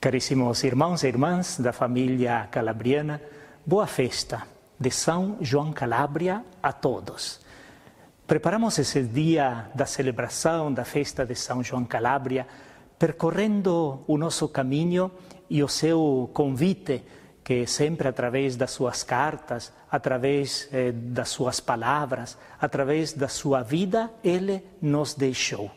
Caríssimos irmãos e irmãs da família calabriana, boa festa de São João Calabria a todos. Preparamos esse dia da celebração da festa de São João Calabria, percorrendo o nosso caminho e o seu convite, que sempre através das suas cartas, através eh, das suas palavras, através da sua vida, ele nos deixou.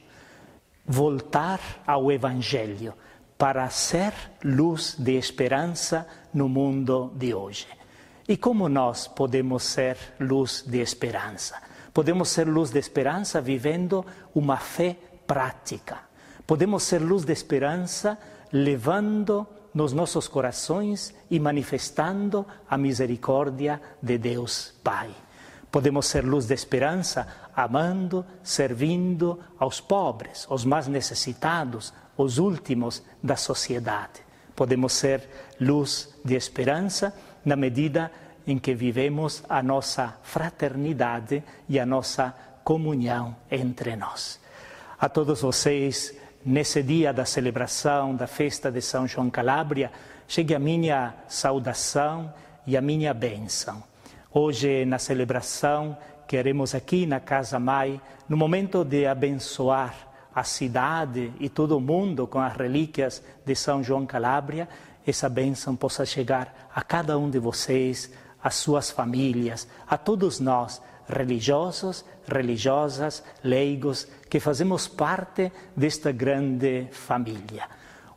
Voltar ao Evangelho para ser luz de esperança no mundo de hoje. E como nós podemos ser luz de esperança? Podemos ser luz de esperança vivendo uma fé prática. Podemos ser luz de esperança levando nos nossos corações e manifestando a misericórdia de Deus Pai. Podemos ser luz de esperança amando, servindo aos pobres, aos mais necessitados, os últimos da sociedade. Podemos ser luz de esperança na medida em que vivemos a nossa fraternidade e a nossa comunhão entre nós. A todos vocês, nesse dia da celebração da festa de São João Calabria, chegue a minha saudação e a minha bênção. Hoje, na celebração, queremos aqui na Casa Mãe, no momento de abençoar a cidade e todo o mundo com as relíquias de São João Calabria, essa bênção possa chegar a cada um de vocês, às suas famílias, a todos nós, religiosos, religiosas, leigos, que fazemos parte desta grande família.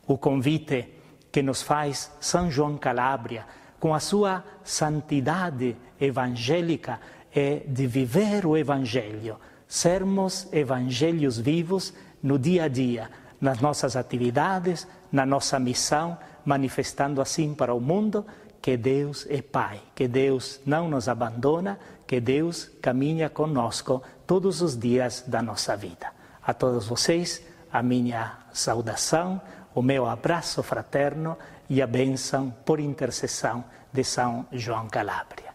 O convite que nos faz São João Calabria, com a sua santidade evangélica, é de viver o Evangelho, sermos evangelhos vivos no dia a dia, nas nossas atividades, na nossa missão, manifestando assim para o mundo que Deus é Pai, que Deus não nos abandona, que Deus caminha conosco todos os dias da nossa vida. A todos vocês, a minha saudação, o meu abraço fraterno e a bênção por intercessão de São João Calabria.